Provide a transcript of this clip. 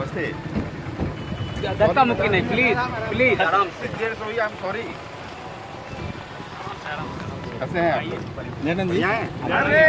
नमस्ते। धक्का मुक्की नहीं प्लीज़ प्लीज़ आराम से। आई एम सॉरी कैसे हैं आप जैनन जी अरे!